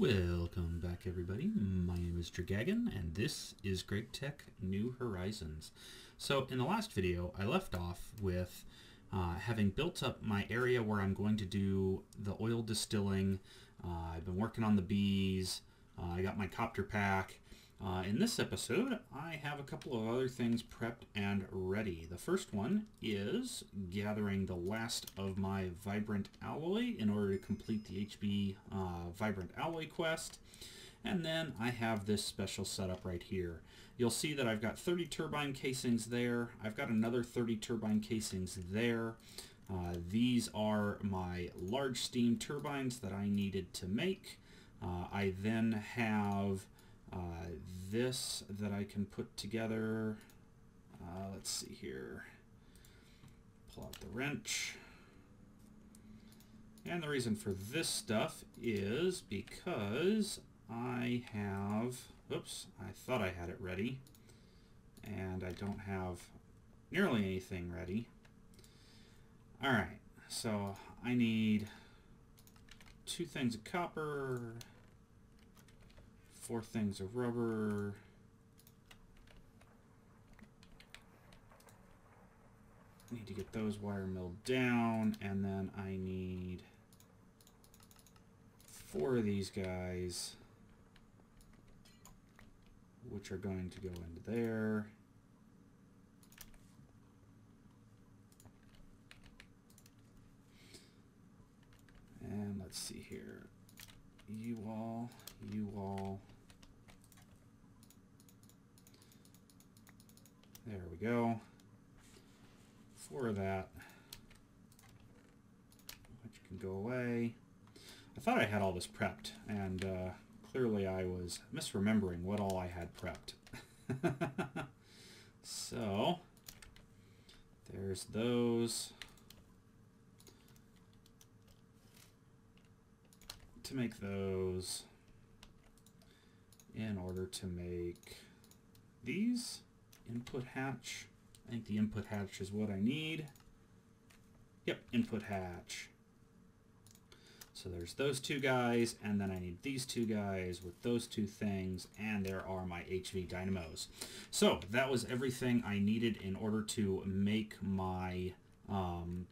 Welcome back everybody. My name is Dragagon and this is GregTech New Horizons. So in the last video I left off with uh, having built up my area where I'm going to do the oil distilling. Uh, I've been working on the bees. Uh, I got my copter pack. Uh, in this episode, I have a couple of other things prepped and ready. The first one is gathering the last of my Vibrant Alloy in order to complete the HV uh, Vibrant Alloy quest. And then I have this special setup right here. You'll see that I've got 30 turbine casings there. I've got another 30 turbine casings there. Uh, these are my large steam turbines that I needed to make. Uh, I then have uh, this that I can put together. Uh, let's see here. Pull out the wrench. And the reason for this stuff is because I have, oops, I thought I had it ready. And I don't have nearly anything ready. Alright, so I need two things of copper, four things of rubber. Need to get those wire milled down, and then I need four of these guys, which are going to go into there. And let's see here. You all, you all, There we go. For that, which can go away. I thought I had all this prepped, and uh, clearly I was misremembering what all I had prepped. so, there's those. To make those in order to make these input hatch. I think the input hatch is what I need. Yep, input hatch. So there's those two guys, and then I need these two guys with those two things, and there are my HV dynamos. So that was everything I needed in order to make my um,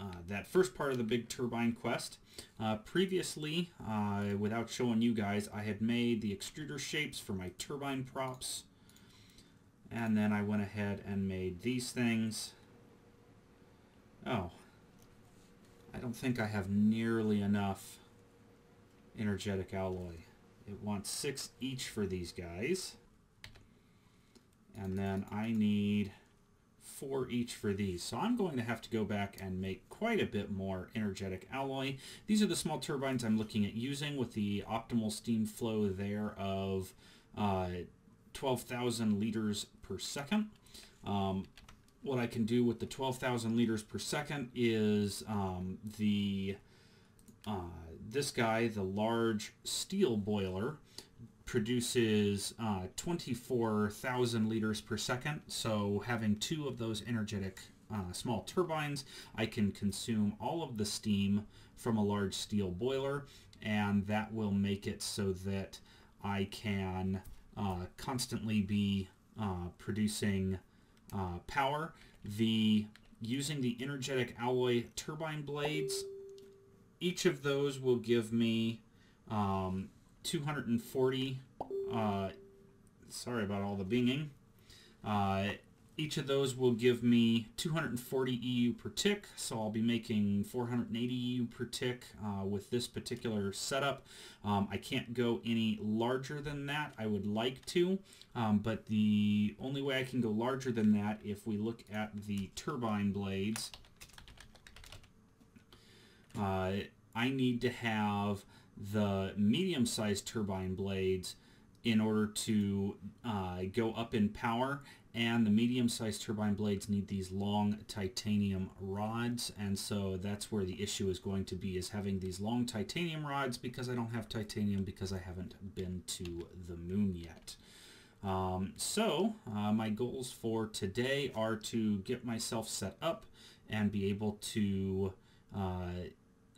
uh, that first part of the big turbine quest. Uh, previously, uh, without showing you guys, I had made the extruder shapes for my turbine props. And then I went ahead and made these things. Oh. I don't think I have nearly enough energetic alloy. It wants six each for these guys. And then I need four each for these. So I'm going to have to go back and make quite a bit more energetic alloy. These are the small turbines I'm looking at using with the optimal steam flow there of uh, 12,000 liters per second. Um, what I can do with the 12,000 liters per second is um, the uh, this guy, the large steel boiler, produces uh, 24,000 liters per second. So having two of those energetic uh, small turbines, I can consume all of the steam from a large steel boiler, and that will make it so that I can uh, constantly be uh, producing uh, power. The using the energetic alloy turbine blades, each of those will give me um, 240. Uh, sorry about all the binging. Each of those will give me 240 EU per tick, so I'll be making 480 EU per tick uh, with this particular setup. Um, I can't go any larger than that. I would like to, um, but the only way I can go larger than that if we look at the turbine blades, uh, I need to have the medium-sized turbine blades in order to uh, go up in power and the medium-sized turbine blades need these long titanium rods and so that's where the issue is going to be is having these long titanium rods because I don't have titanium because I haven't been to the moon yet. Um, so uh, my goals for today are to get myself set up and be able to uh,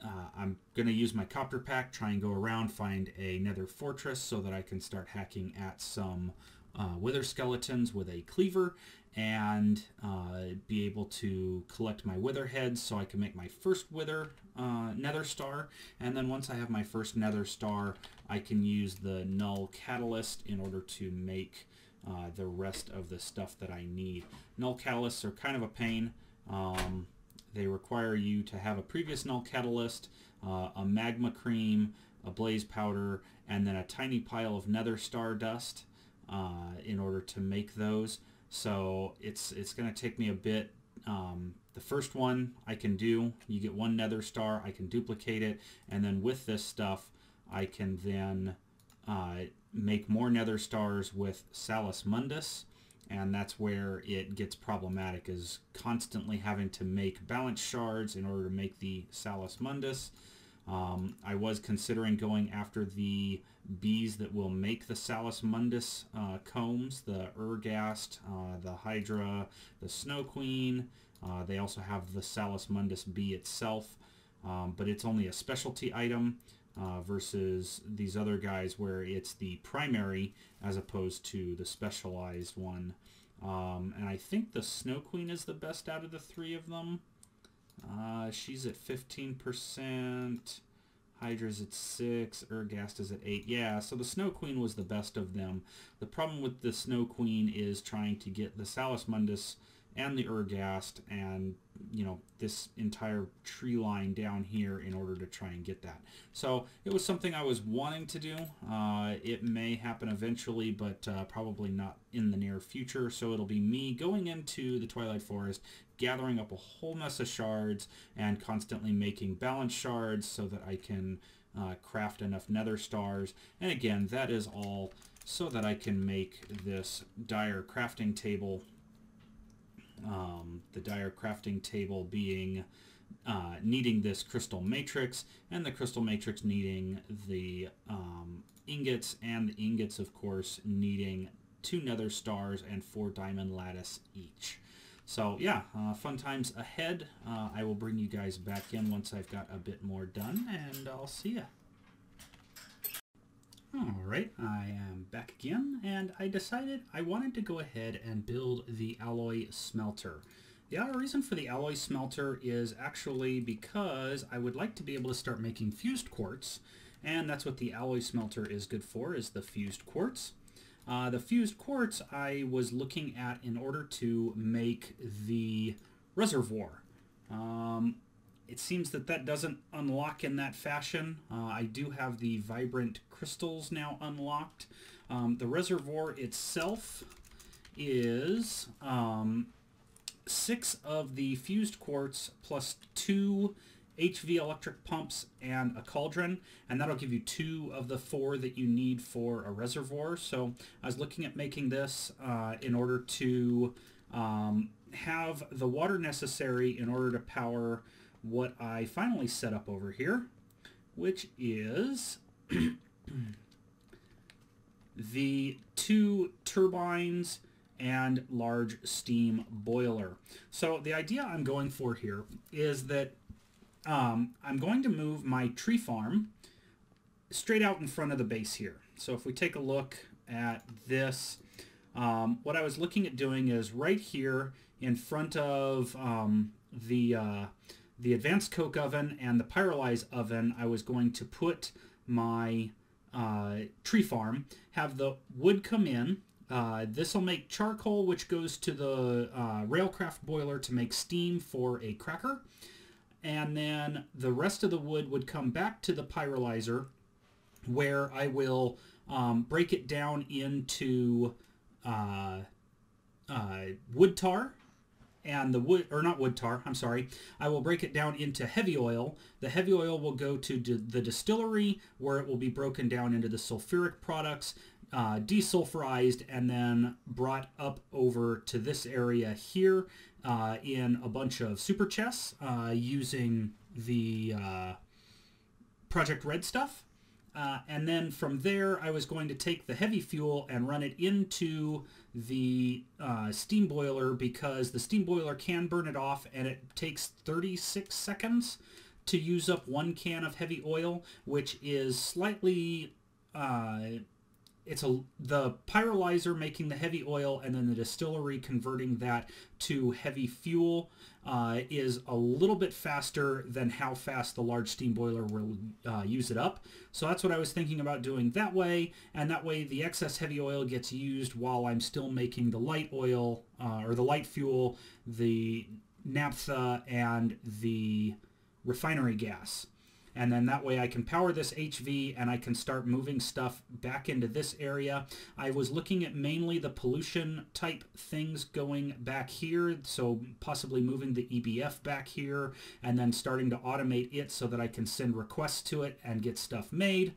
uh, I'm going to use my copter pack, try and go around, find a nether fortress so that I can start hacking at some uh, wither skeletons with a cleaver and uh, be able to collect my wither heads so I can make my first wither uh, nether star. And then once I have my first nether star, I can use the null catalyst in order to make uh, the rest of the stuff that I need. Null catalysts are kind of a pain. Um, they require you to have a previous null catalyst, uh, a magma cream, a blaze powder, and then a tiny pile of nether star dust uh, in order to make those. So it's it's going to take me a bit. Um, the first one I can do, you get one nether star, I can duplicate it, and then with this stuff, I can then uh, make more nether stars with Salis Mundus, and that's where it gets problematic is constantly having to make balance shards in order to make the Salis Mundus. Um, I was considering going after the bees that will make the Salis Mundus uh, combs, the Ur-Ghast, uh, the Hydra, the Snow Queen. Uh, they also have the Salis Mundus bee itself, um, but it's only a specialty item uh, versus these other guys where it's the primary as opposed to the specialized one. Um, and I think the Snow Queen is the best out of the three of them. Uh, she's at 15%. Hydra's at 6. Ur-Ghast is at 8. Yeah, so the Snow Queen was the best of them. The problem with the Snow Queen is trying to get the Salis Mundus and the Ur-Ghast and you know this entire tree line down here in order to try and get that. So it was something I was wanting to do. Uh, it may happen eventually, but uh, probably not in the near future. So it'll be me going into the Twilight Forest, gathering up a whole mess of shards, and constantly making balance shards so that I can uh, craft enough nether stars. And again, that is all so that I can make this dire crafting table um, the dire crafting table being uh, needing this crystal matrix and the crystal matrix needing the um, ingots and the ingots of course needing two nether stars and four diamond lattice each. So yeah, uh, fun times ahead. Uh, I will bring you guys back in once I've got a bit more done and I'll see ya. Alright, I am back again, and I decided I wanted to go ahead and build the alloy smelter. The other reason for the alloy smelter is actually because I would like to be able to start making fused quartz, and that's what the alloy smelter is good for, is the fused quartz. Uh, the fused quartz I was looking at in order to make the reservoir. Um, it seems that that doesn't unlock in that fashion. Uh, I do have the vibrant crystals now unlocked. Um, the reservoir itself is um, six of the fused quartz plus two HV electric pumps and a cauldron, and that'll give you two of the four that you need for a reservoir. So I was looking at making this uh, in order to um, have the water necessary in order to power what I finally set up over here, which is the two turbines and large steam boiler. So the idea I'm going for here is that um, I'm going to move my tree farm straight out in front of the base here. So if we take a look at this, um, what I was looking at doing is right here in front of um, the uh, the advanced coke oven and the pyrolyze oven, I was going to put my uh, tree farm, have the wood come in. Uh, this will make charcoal, which goes to the uh, railcraft boiler to make steam for a cracker. And then the rest of the wood would come back to the pyrolyzer, where I will um, break it down into uh, uh, wood tar and the wood or not wood tar i'm sorry. I will break it down into heavy oil. The heavy oil will go to the distillery where it will be broken down into the sulfuric products uh, desulfurized and then brought up over to this area here uh, in a bunch of super chests uh, using the uh, project red stuff uh, and then from there I was going to take the heavy fuel and run it into the uh, steam boiler because the steam boiler can burn it off and it takes 36 seconds to use up one can of heavy oil, which is slightly uh, it's a the pyrolyzer making the heavy oil and then the distillery converting that to heavy fuel uh, is a little bit faster than how fast the large steam boiler will uh, use it up. So that's what I was thinking about doing that way, and that way the excess heavy oil gets used while I'm still making the light oil uh, or the light fuel, the naphtha, and the refinery gas and then that way I can power this HV and I can start moving stuff back into this area. I was looking at mainly the pollution type things going back here, so possibly moving the EBF back here and then starting to automate it so that I can send requests to it and get stuff made.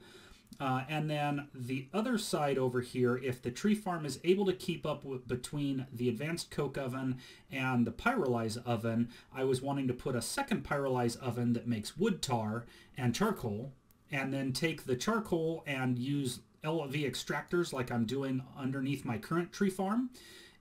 Uh, and then the other side over here, if the tree farm is able to keep up with, between the advanced coke oven and the pyrolyze oven, I was wanting to put a second pyrolyze oven that makes wood tar and charcoal, and then take the charcoal and use LV extractors like I'm doing underneath my current tree farm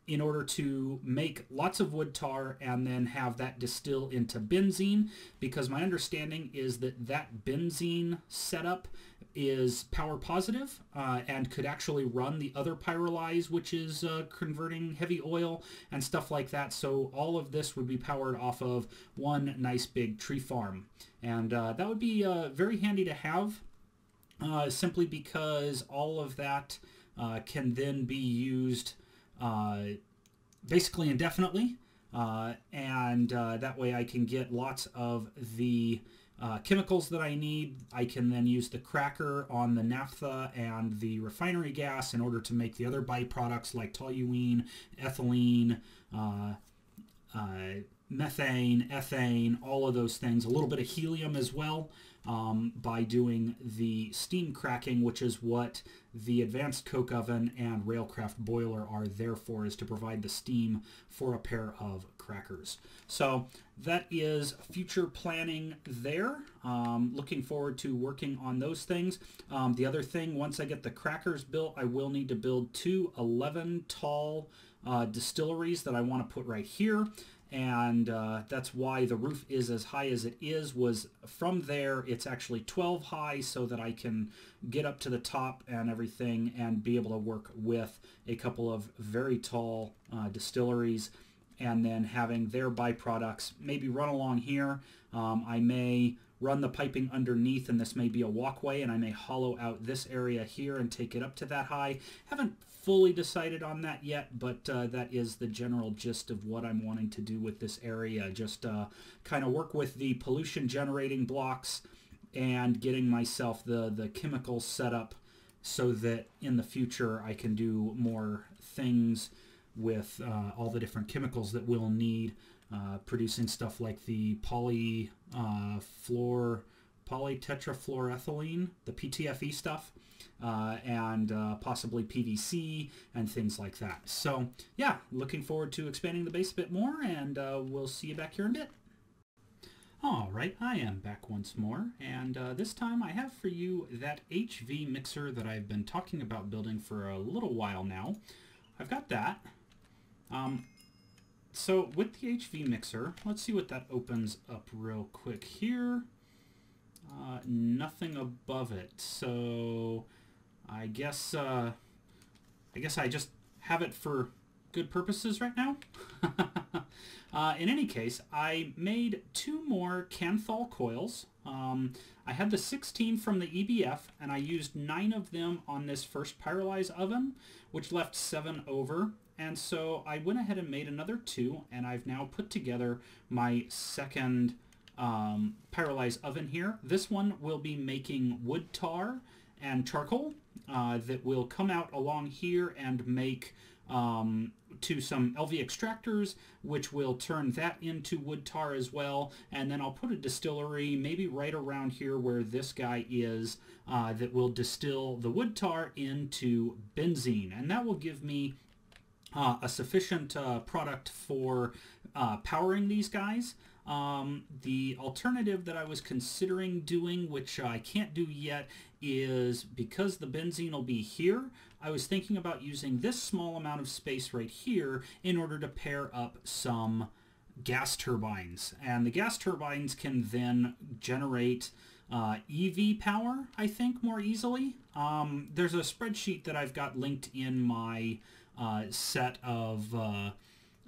in order to make lots of wood tar and then have that distill into benzene because my understanding is that that benzene setup is power positive, uh, and could actually run the other pyrolyze which is uh, converting heavy oil and stuff like that. So all of this would be powered off of one nice big tree farm. And uh, that would be uh, very handy to have uh, simply because all of that uh, can then be used basically indefinitely and that way I can get lots of the uh, chemicals that I need. I can then use the cracker on the naphtha and the refinery gas in order to make the other byproducts like toluene, ethylene, uh, uh, methane, ethane, all of those things. A little bit of helium as well um, by doing the steam cracking, which is what the advanced coke oven and railcraft boiler are there for, is to provide the steam for a pair of crackers. So that is future planning there. Um, looking forward to working on those things. Um, the other thing, once I get the crackers built, I will need to build two 11 tall uh, distilleries that I want to put right here and uh, that's why the roof is as high as it is was from there it's actually 12 high so that I can get up to the top and everything and be able to work with a couple of very tall uh, distilleries. And then having their byproducts maybe run along here um, I may run the piping underneath and this may be a walkway and I may hollow out this area here and take it up to that high. Haven't fully decided on that yet, but uh, that is the general gist of what I'm wanting to do with this area. Just uh, kind of work with the pollution generating blocks and getting myself the, the chemicals set up so that in the future I can do more things with uh, all the different chemicals that we'll need, uh, producing stuff like the poly uh, polytetrafluoroethylene, the PTFE stuff uh, and uh, possibly PVC and things like that. So yeah, looking forward to expanding the base a bit more, and uh, we'll see you back here in a bit. All right, I am back once more, and uh, this time I have for you that HV mixer that I've been talking about building for a little while now. I've got that. Um, so with the HV mixer, let's see what that opens up real quick here. Uh, nothing above it, so I guess uh, I guess I just have it for good purposes right now. uh, in any case, I made two more Kanthal coils. Um, I had the 16 from the EBF, and I used nine of them on this first pyrolyze oven, which left seven over. And so I went ahead and made another two, and I've now put together my second um, pyrolyze oven here. This one will be making wood tar and charcoal uh, that will come out along here and make um, to some LV extractors, which will turn that into wood tar as well. And then I'll put a distillery maybe right around here where this guy is uh, that will distill the wood tar into benzene. And that will give me uh, a sufficient uh, product for uh, powering these guys. Um, the alternative that I was considering doing, which I can't do yet, is because the benzene will be here, I was thinking about using this small amount of space right here in order to pair up some gas turbines. And the gas turbines can then generate uh, EV power, I think, more easily. Um, there's a spreadsheet that I've got linked in my uh, set of uh,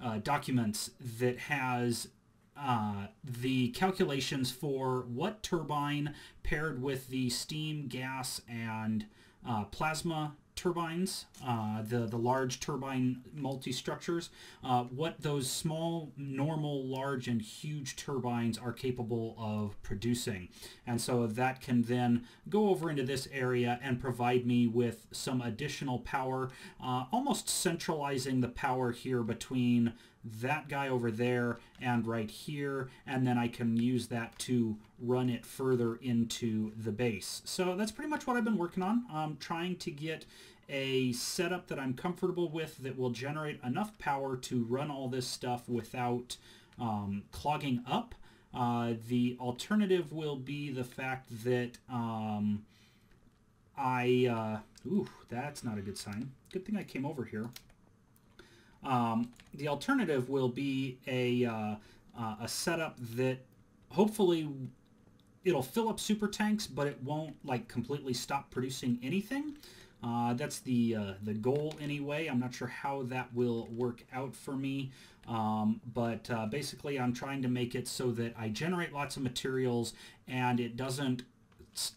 uh documents that has uh, the calculations for what turbine paired with the steam, gas, and uh, plasma turbines, uh, the, the large turbine multi-structures, uh, what those small, normal, large, and huge turbines are capable of producing. And so that can then go over into this area and provide me with some additional power, uh, almost centralizing the power here between that guy over there and right here and then I can use that to run it further into the base. So that's pretty much what I've been working on. I'm trying to get a setup that I'm comfortable with that will generate enough power to run all this stuff without um, clogging up. Uh, the alternative will be the fact that um, I, uh, ooh, that's not a good sign. Good thing I came over here. Um, the alternative will be a, uh, uh, a setup that hopefully it'll fill up super tanks, but it won't like completely stop producing anything. Uh, that's the uh, the goal anyway. I'm not sure how that will work out for me, um, but uh, basically I'm trying to make it so that I generate lots of materials and it doesn't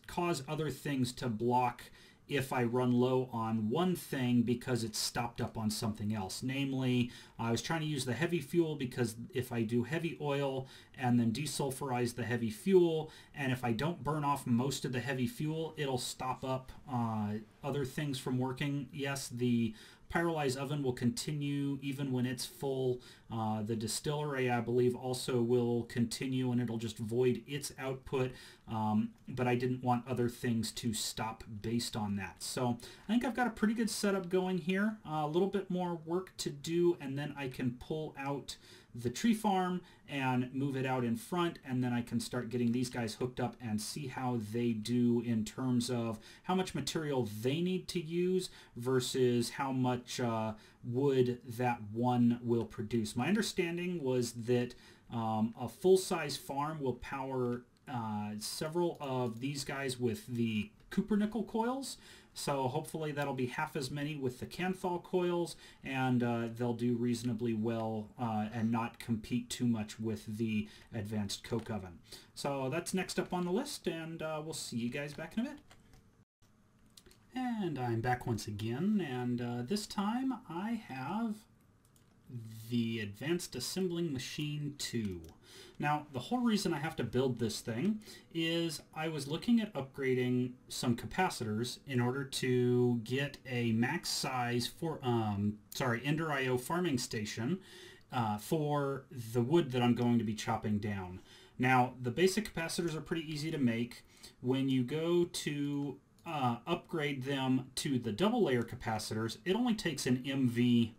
cause other things to block if I run low on one thing because it's stopped up on something else. Namely, I was trying to use the heavy fuel because if I do heavy oil and then desulfurize the heavy fuel, and if I don't burn off most of the heavy fuel, it'll stop up uh, other things from working. Yes, the Pyrolyze oven will continue even when it's full. Uh, the distillery, I believe, also will continue and it'll just void its output. Um, but I didn't want other things to stop based on that. So I think I've got a pretty good setup going here. Uh, a little bit more work to do and then I can pull out the tree farm and move it out in front and then I can start getting these guys hooked up and see how they do in terms of how much material they need to use versus how much uh, wood that one will produce. My understanding was that um, a full-size farm will power uh, several of these guys with the cupronickel coils so hopefully that'll be half as many with the Kanthal coils and uh, they'll do reasonably well uh, and not compete too much with the advanced coke oven. So that's next up on the list and uh, we'll see you guys back in a bit. And I'm back once again and uh, this time I have the Advanced Assembling Machine 2. Now, the whole reason I have to build this thing is I was looking at upgrading some capacitors in order to get a max size for, um, sorry, Ender IO farming station uh, for the wood that I'm going to be chopping down. Now, the basic capacitors are pretty easy to make. When you go to uh, upgrade them to the double layer capacitors, it only takes an MV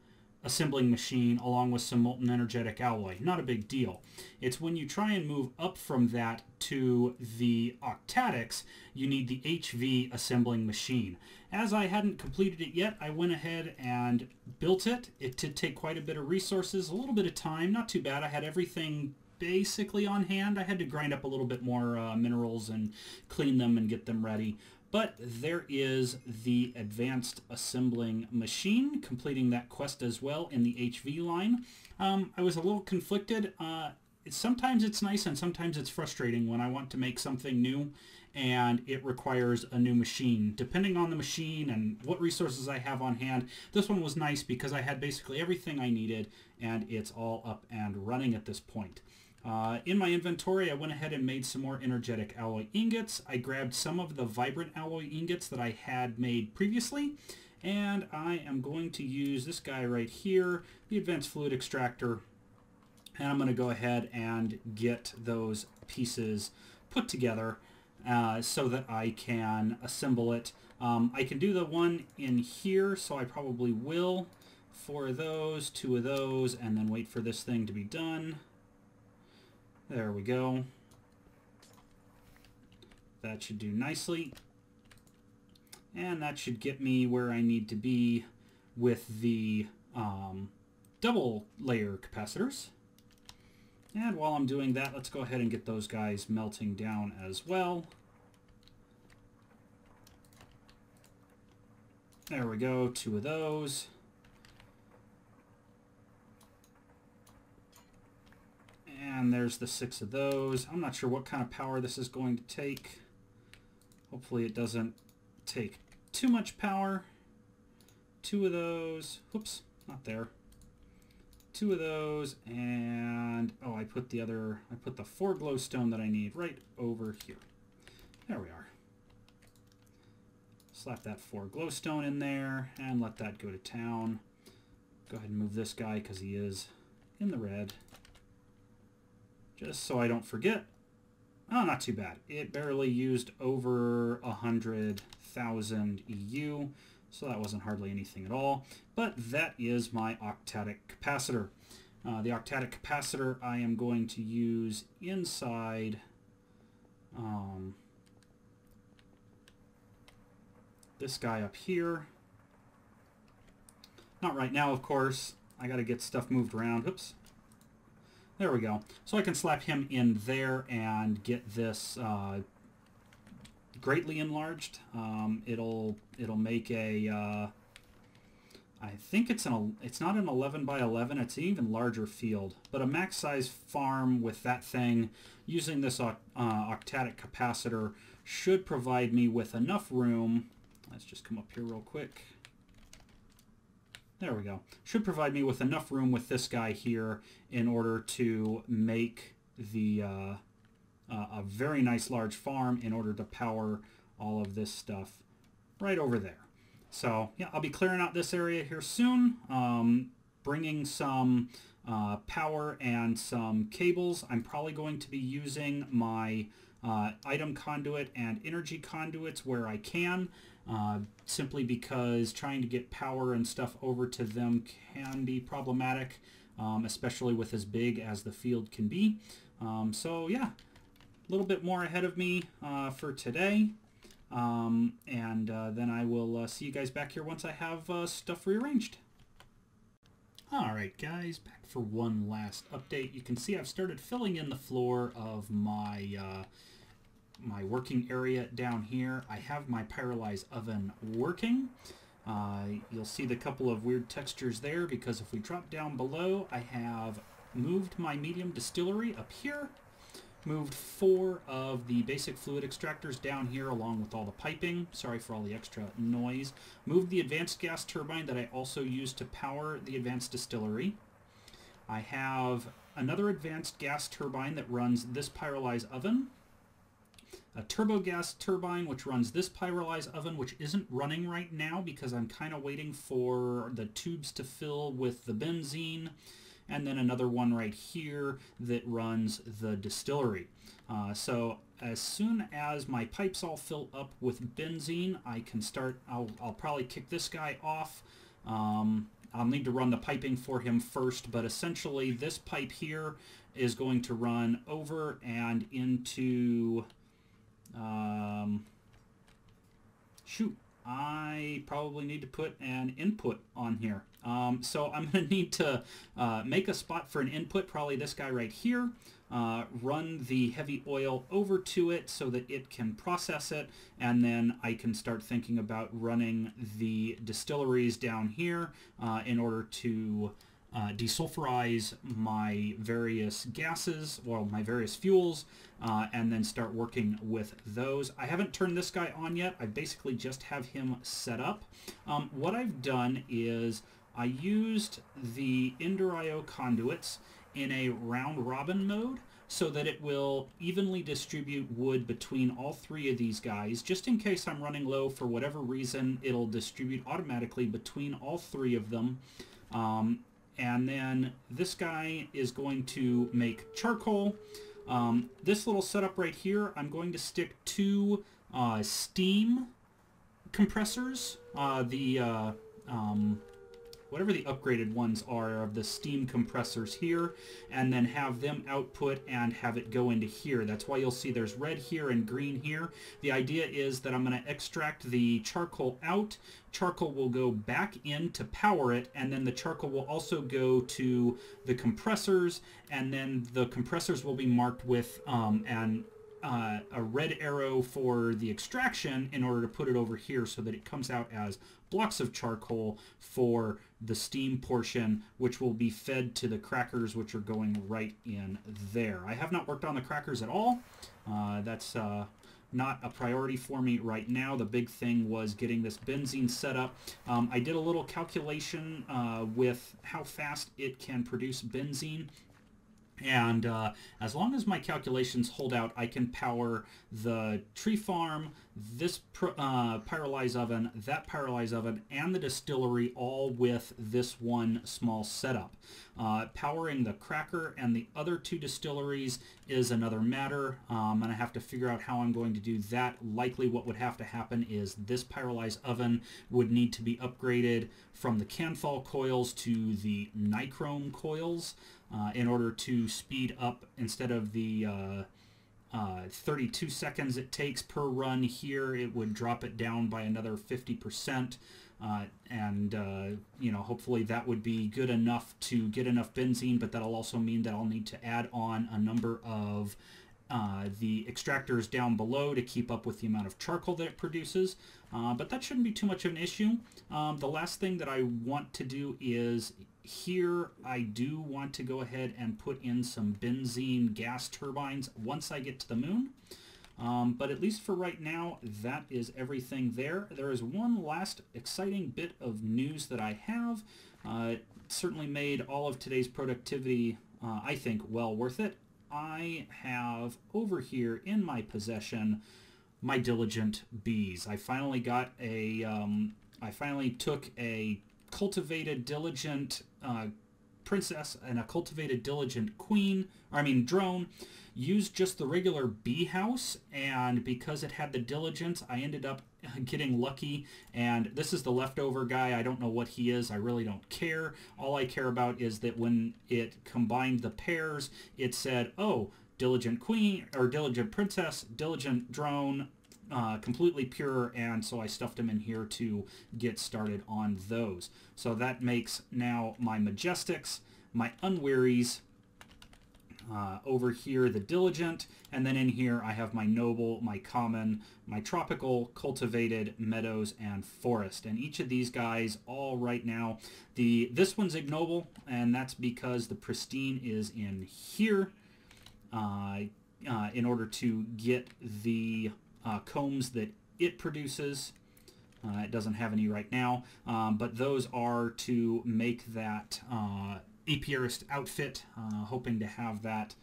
assembling machine along with some molten energetic alloy. Not a big deal. It's when you try and move up from that to the octadics, you need the HV assembling machine. As I hadn't completed it yet, I went ahead and built it. It did take quite a bit of resources, a little bit of time, not too bad. I had everything basically on hand. I had to grind up a little bit more uh, minerals and clean them and get them ready. But there is the advanced assembling machine, completing that quest as well in the HV line. Um, I was a little conflicted. Uh, sometimes it's nice and sometimes it's frustrating when I want to make something new and it requires a new machine. Depending on the machine and what resources I have on hand, this one was nice because I had basically everything I needed and it's all up and running at this point. Uh, in my inventory, I went ahead and made some more energetic alloy ingots. I grabbed some of the vibrant alloy ingots that I had made previously, and I am going to use this guy right here, the advanced fluid extractor, and I'm going to go ahead and get those pieces put together uh, so that I can assemble it. Um, I can do the one in here, so I probably will. Four of those, two of those, and then wait for this thing to be done. There we go. That should do nicely. And that should get me where I need to be with the um, double layer capacitors. And while I'm doing that, let's go ahead and get those guys melting down as well. There we go, two of those. And there's the six of those. I'm not sure what kind of power this is going to take. Hopefully it doesn't take too much power. Two of those. Whoops, not there. Two of those, and oh, I put the other, I put the four glowstone that I need right over here. There we are. Slap that four glowstone in there and let that go to town. Go ahead and move this guy because he is in the red. Just so I don't forget. Oh, not too bad. It barely used over a hundred thousand EU, so that wasn't hardly anything at all. But that is my octadic capacitor. Uh, the octadic capacitor I am going to use inside um, this guy up here. Not right now, of course. I got to get stuff moved around. Oops. There we go. So I can slap him in there and get this uh, greatly enlarged. Um, it'll it'll make a. Uh, I think it's an it's not an 11 by 11. It's an even larger field, but a max size farm with that thing using this uh, octadic capacitor should provide me with enough room Let's just come up here real quick. There we go. Should provide me with enough room with this guy here in order to make the uh, uh, a very nice large farm in order to power all of this stuff right over there. So yeah, I'll be clearing out this area here soon, um, bringing some uh, power and some cables. I'm probably going to be using my uh, item conduit and energy conduits where I can uh, simply because trying to get power and stuff over to them can be problematic, um, especially with as big as the field can be. Um, so yeah, a little bit more ahead of me uh, for today. Um, and uh, then I will uh, see you guys back here once I have uh, stuff rearranged. Alright guys, back for one last update. You can see I've started filling in the floor of my my working area down here. I have my Pyrolyze oven working. Uh, you'll see the couple of weird textures there because if we drop down below, I have moved my medium distillery up here, moved four of the basic fluid extractors down here along with all the piping. Sorry for all the extra noise. Moved the advanced gas turbine that I also use to power the advanced distillery. I have another advanced gas turbine that runs this Pyrolyze oven a turbo gas turbine which runs this pyrolyze oven which isn't running right now because I'm kind of waiting for the tubes to fill with the benzene and then another one right here that runs the distillery. Uh, so as soon as my pipes all fill up with benzene I can start, I'll, I'll probably kick this guy off. Um, I'll need to run the piping for him first, but essentially this pipe here is going to run over and into um, shoot, I probably need to put an input on here. Um, so I'm going to need to uh, make a spot for an input, probably this guy right here, uh, run the heavy oil over to it so that it can process it, and then I can start thinking about running the distilleries down here uh, in order to uh, desulfurize my various gases, well, my various fuels, uh, and then start working with those. I haven't turned this guy on yet. I basically just have him set up. Um, what I've done is I used the Ender IO conduits in a round robin mode so that it will evenly distribute wood between all three of these guys. Just in case I'm running low for whatever reason, it'll distribute automatically between all three of them. Um, and then this guy is going to make charcoal. Um, this little setup right here, I'm going to stick two uh, steam compressors. Uh, the uh, um, whatever the upgraded ones are of the steam compressors here, and then have them output and have it go into here. That's why you'll see there's red here and green here. The idea is that I'm going to extract the charcoal out. Charcoal will go back in to power it, and then the charcoal will also go to the compressors, and then the compressors will be marked with um, an uh, a red arrow for the extraction in order to put it over here so that it comes out as blocks of charcoal for the steam portion, which will be fed to the crackers, which are going right in there. I have not worked on the crackers at all. Uh, that's uh, not a priority for me right now. The big thing was getting this benzene set up. Um, I did a little calculation uh, with how fast it can produce benzene and uh, as long as my calculations hold out, I can power the tree farm, this uh, pyrolyze oven, that pyrolyze oven, and the distillery all with this one small setup. Uh, powering the cracker and the other two distilleries is another matter. Um, and I have to figure out how I'm going to do that. Likely what would have to happen is this pyrolyze oven would need to be upgraded from the Kanthal coils to the nichrome coils uh, in order to speed up instead of the uh, uh, 32 seconds it takes per run here it would drop it down by another 50% uh, and uh, you know hopefully that would be good enough to get enough benzene but that'll also mean that I'll need to add on a number of uh, the extractors down below to keep up with the amount of charcoal that it produces. Uh, but that shouldn't be too much of an issue. Um, the last thing that I want to do is here I do want to go ahead and put in some benzene gas turbines once I get to the moon. Um, but at least for right now, that is everything there. There is one last exciting bit of news that I have. Uh, it certainly made all of today's productivity, uh, I think, well worth it. I have over here in my possession my diligent bees. I finally got a. Um, I finally took a cultivated diligent uh, princess and a cultivated diligent queen, I mean drone, used just the regular bee house, and because it had the diligence, I ended up getting lucky, and this is the leftover guy. I don't know what he is. I really don't care. All I care about is that when it combined the pairs, it said, oh, diligent queen, or diligent princess, diligent drone, uh, completely pure and so I stuffed them in here to get started on those. So that makes now my Majestics, my Unwearies, uh, over here the Diligent, and then in here I have my Noble, my Common, my Tropical, Cultivated, Meadows, and Forest. And each of these guys all right now, the this one's ignoble, and that's because the Pristine is in here uh, uh, in order to get the uh, combs that it produces. Uh, it doesn't have any right now, um, but those are to make that uh, apiarist outfit, uh, hoping to have that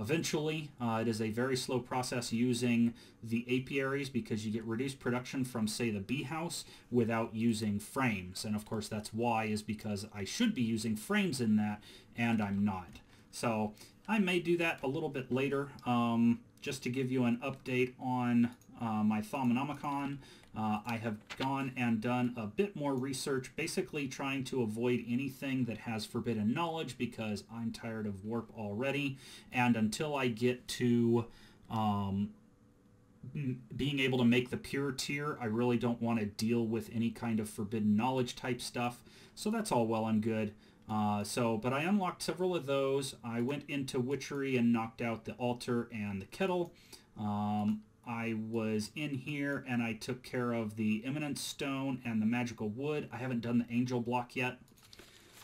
eventually. Uh, it is a very slow process using the apiaries because you get reduced production from, say, the bee house without using frames. And of course, that's why is because I should be using frames in that, and I'm not. So I may do that a little bit later. Um, just to give you an update on uh, my Thaumonomicon, uh, I have gone and done a bit more research, basically trying to avoid anything that has forbidden knowledge because I'm tired of warp already. And until I get to um, being able to make the pure tier, I really don't want to deal with any kind of forbidden knowledge type stuff. So that's all well and good. Uh, so, but I unlocked several of those. I went into Witchery and knocked out the altar and the kettle. Um, I was in here and I took care of the Eminence Stone and the Magical Wood. I haven't done the Angel Block yet.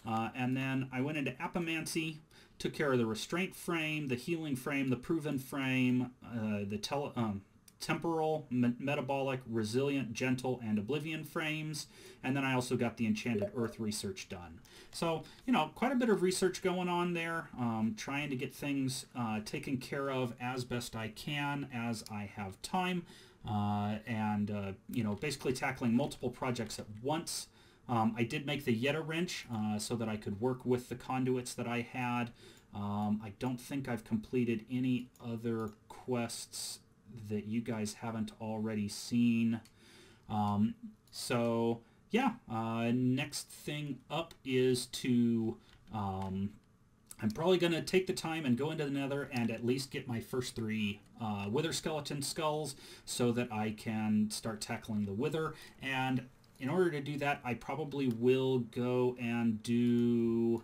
Uh, and then I went into Apimancy, took care of the Restraint Frame, the Healing Frame, the Proven Frame, uh, the tele, um, temporal, me metabolic, resilient, gentle, and oblivion frames. And then I also got the enchanted earth research done. So, you know, quite a bit of research going on there, um, trying to get things uh, taken care of as best I can as I have time. Uh, and, uh, you know, basically tackling multiple projects at once. Um, I did make the Yeta wrench uh, so that I could work with the conduits that I had. Um, I don't think I've completed any other quests that you guys haven't already seen. Um, so yeah, uh, next thing up is to um, I'm probably going to take the time and go into the nether and at least get my first three uh, wither skeleton skulls so that I can start tackling the wither. And in order to do that, I probably will go and do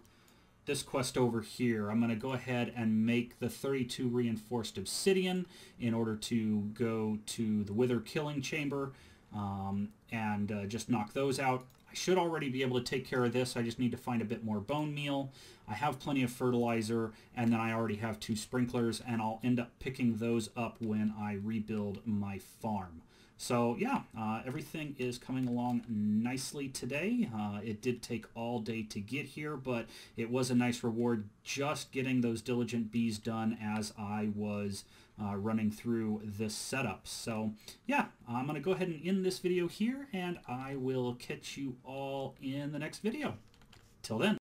this quest over here. I'm going to go ahead and make the 32 reinforced obsidian in order to go to the wither killing chamber um, and uh, just knock those out. I should already be able to take care of this. I just need to find a bit more bone meal. I have plenty of fertilizer, and then I already have two sprinklers, and I'll end up picking those up when I rebuild my farm. So yeah, uh, everything is coming along nicely today. Uh, it did take all day to get here, but it was a nice reward just getting those diligent bees done as I was uh, running through this setup. So yeah, I'm going to go ahead and end this video here, and I will catch you all in the next video. Till then.